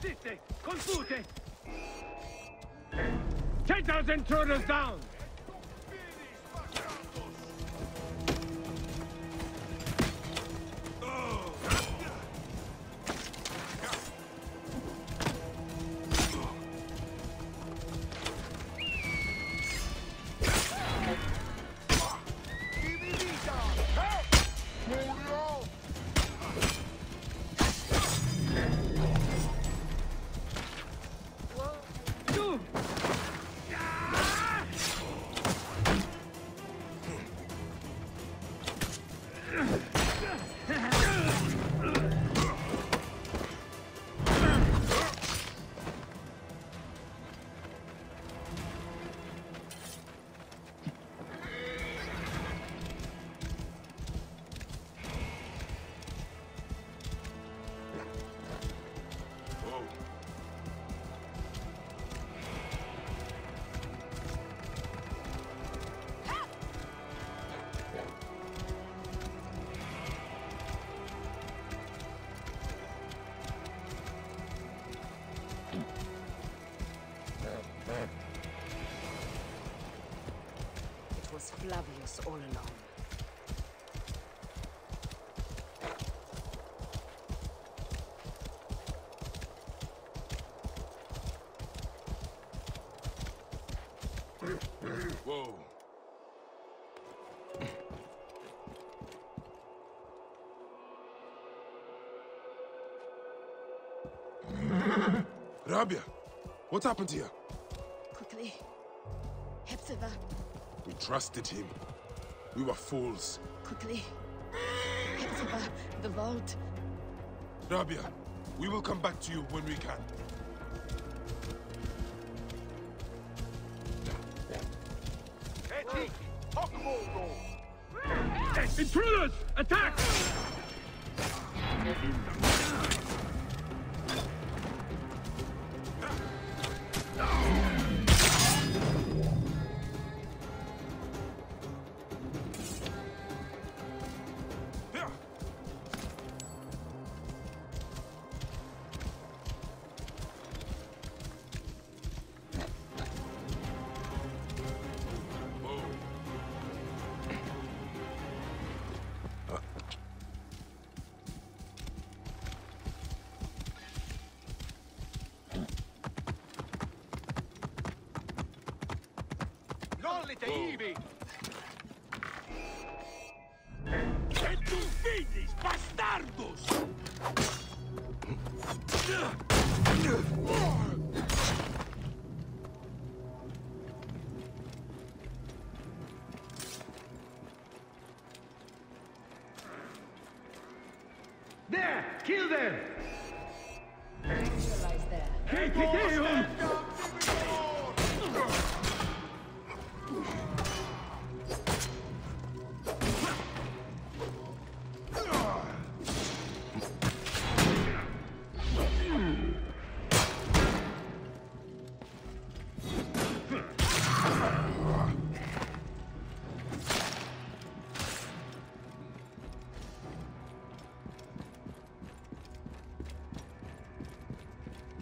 Sitte! Confute! Take those intruders down! Flavius all along. Whoa. Rabia, what happened here? Quickly. Hepzibah, We trusted him. We were fools. quickly. Hepzibah, the vault. Rabia, we will come back to you when we can. Intruders! Attack! Rollite Whoa. ivi! E tu figli, bastardos! There! Kill them! Neutralize there. Capiteum!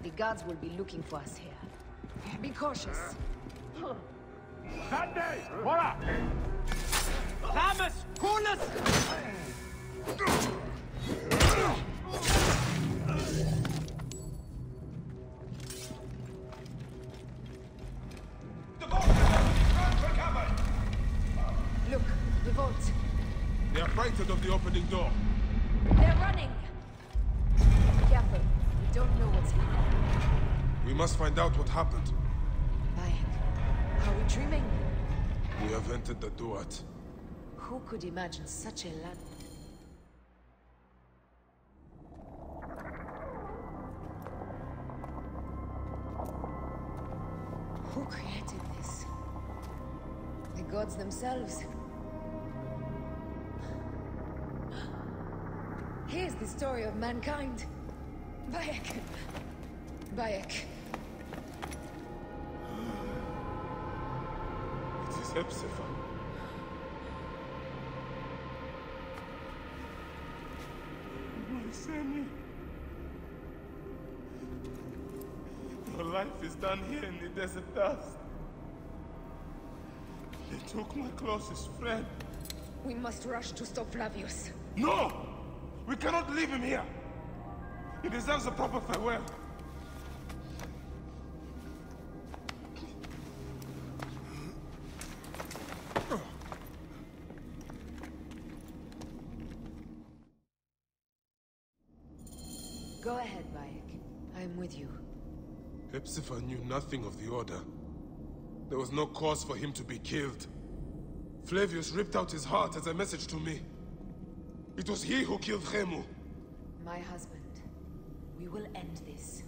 The guards will be looking for us here. Be cautious. Sunday! Voila! Lamas! Coolness! Must find out what happened. Bayek, are we dreaming? We have entered the Duat. Who could imagine such a land? Who created this? The gods themselves. Here's the story of mankind. Bayek. Bayek. Is Hepzibah. Semi. Your life is done here in the desert dust. They took my closest friend. We must rush to stop Flavius. No! We cannot leave him here! He deserves a proper farewell. Hepzibah knew nothing of the Order. There was no cause for him to be killed. Flavius ripped out his heart as a message to me. It was he who killed Khemu. My husband. We will end this.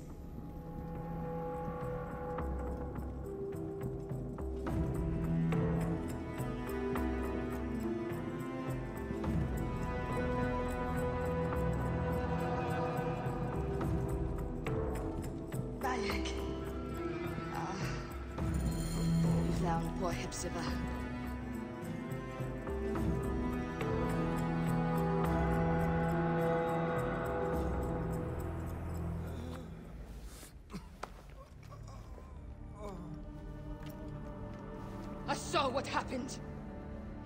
What happened.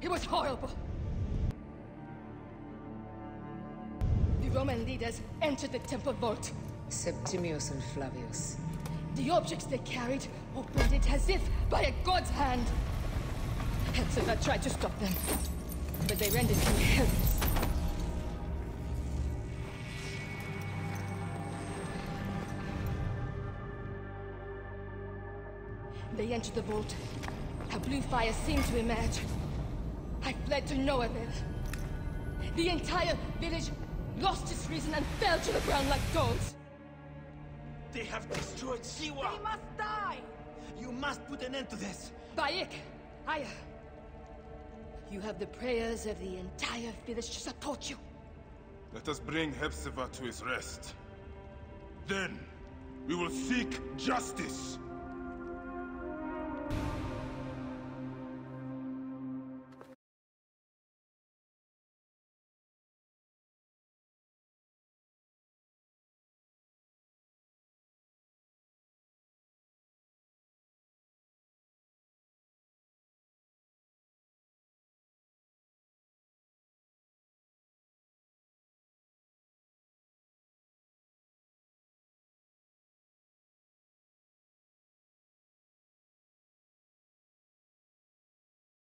It was horrible. The Roman leaders entered the temple vault. Septimius and Flavius. The objects they carried opened it as if by a god's hand. Hepzibah tried to stop them, but they rendered him helpless. They entered the vault. A blue fire seemed to emerge. I fled to no avail. The entire village lost its reason and fell to the ground like dogs. They have destroyed Siwa! They must die! You must put an end to this! Bayek, Aya. You have the prayers of the entire village to support you. Let us bring Hepzibah to his rest. Then, we will seek justice.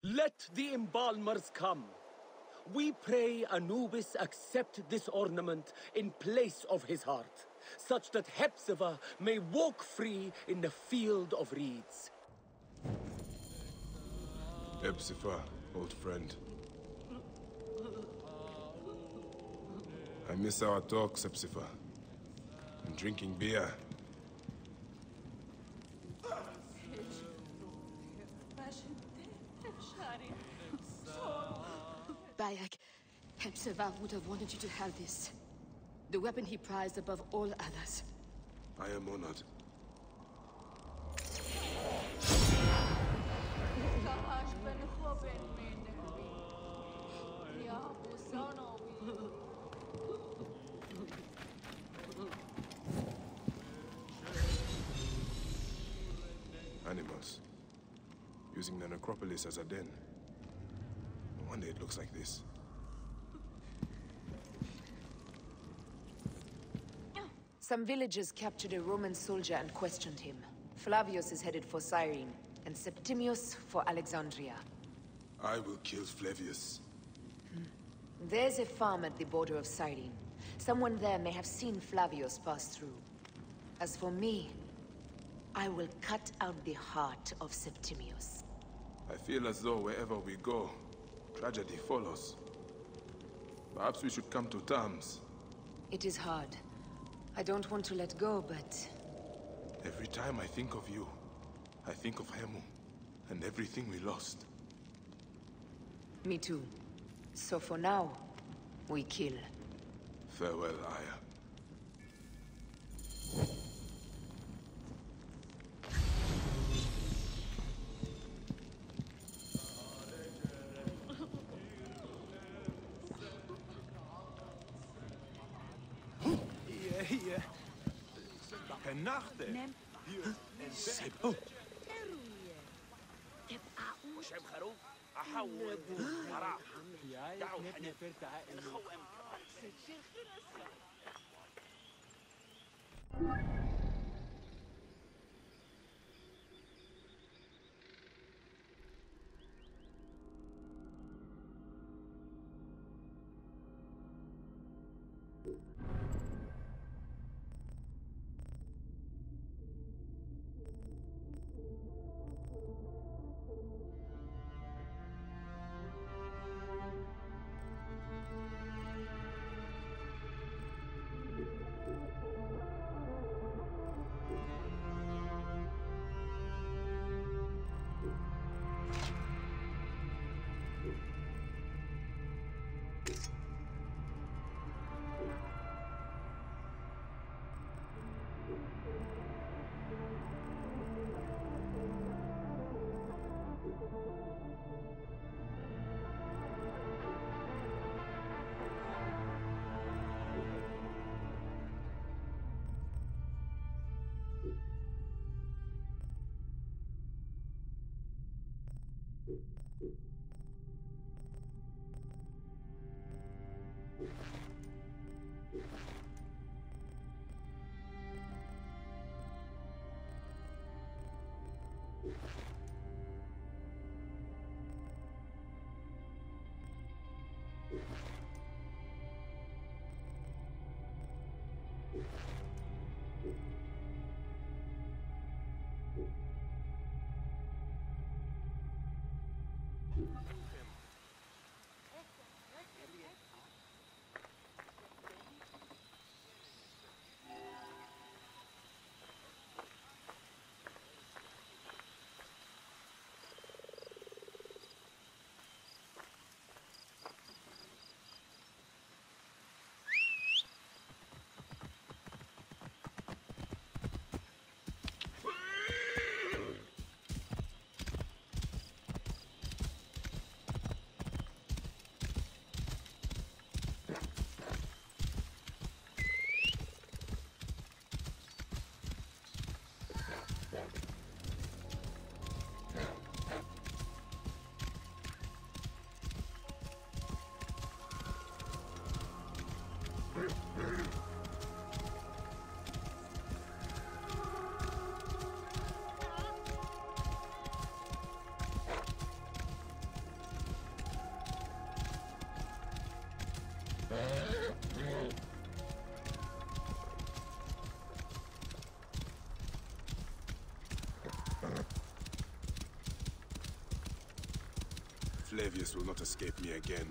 Let the embalmers come. We pray Anubis accept this ornament in place of his heart, such that Hepzibah may walk free in the field of reeds. Hepzibah, old friend. I miss our talks, Hepzibah. And drinking beer. Bayek, Hepzibah would have wanted you to have this. The weapon he prized above all others. I am honored. Animals. Using the necropolis as a den. No wonder it looks like this. Some villagers captured a Roman soldier and questioned him. Flavius is headed for Cyrene, and Septimius for Alexandria. I will kill Flavius. Hmm. There's a farm at the border of Cyrene. Someone there may have seen Flavius pass through. As for me, I will cut out the heart of Septimius. I feel as though wherever we go, tragedy follows. Perhaps we should come to terms. It is hard. I don't want to let go, but... Every time I think of you, I think of Khemu, and everything we lost. Me too. So for now, we kill. Farewell, Aya. شعب خروب أحول مراح أمك Flavius will not escape me again.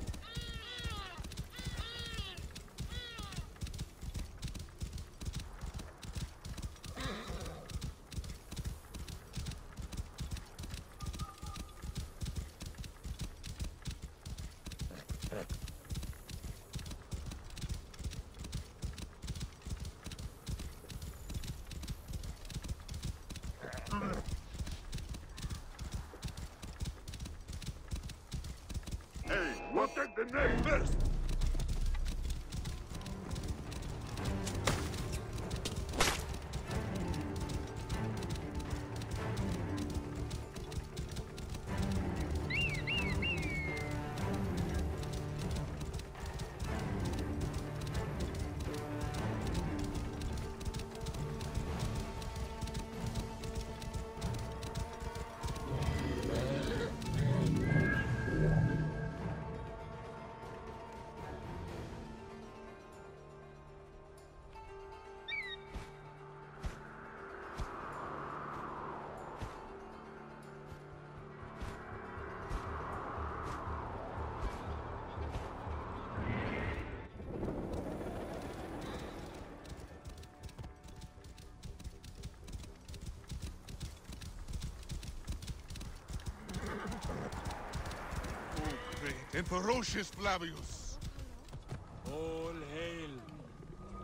Hey, we'll take the neck first. Angry and ferocious Flavius. All hail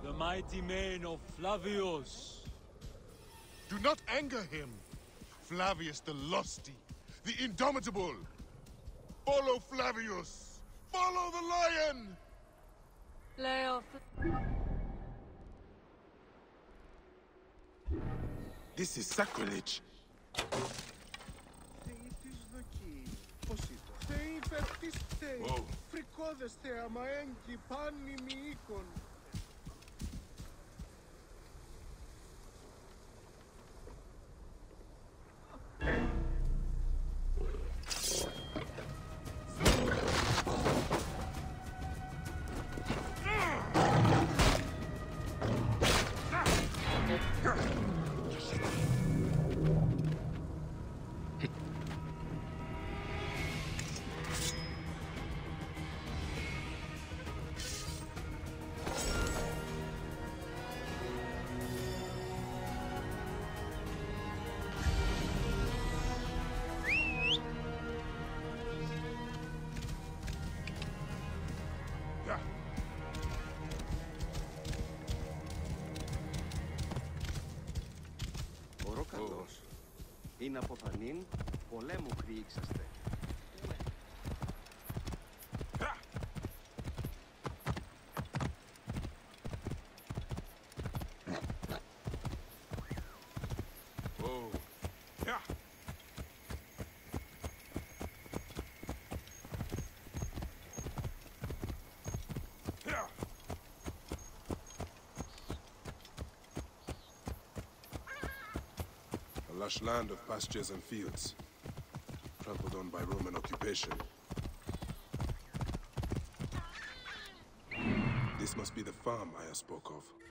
the mighty mane of Flavius. Do not anger him. Flavius the lusty, the indomitable. Follow Flavius. Follow the lion. Lay off. This is sacrilege. Whoa. Φρικόδεστε άμα έγκυ πάνι είναι από Θανήν, πολέμου χρήξαστε. Whoa. Lush land of pastures and fields, trampled on by Roman occupation. This must be the farm I spoke of.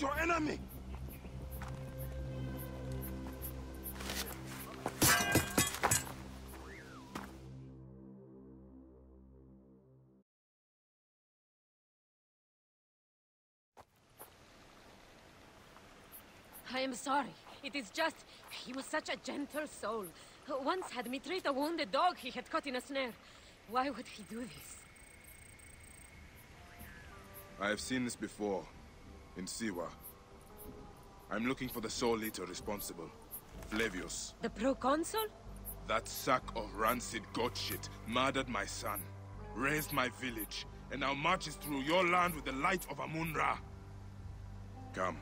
Your enemy! I am sorry. It is just... He was such a gentle soul. Once had me treat a wounded dog he had caught in a snare. Why would he do this? I have seen this before. In Siwa. I'm looking for the sole leader responsible. Flavius. The proconsul? That sack of rancid goat shit murdered my son, razed my village, and now marches through your land with the light of Amun-Ra. Come.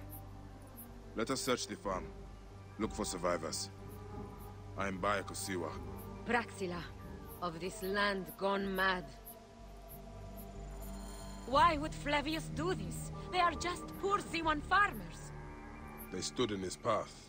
Let us search the farm. Look for survivors. I am Bayek of Siwa. Praxila, of this land gone mad. Why would Flavius do this? They are just poor Siwan farmers. They stood in his path.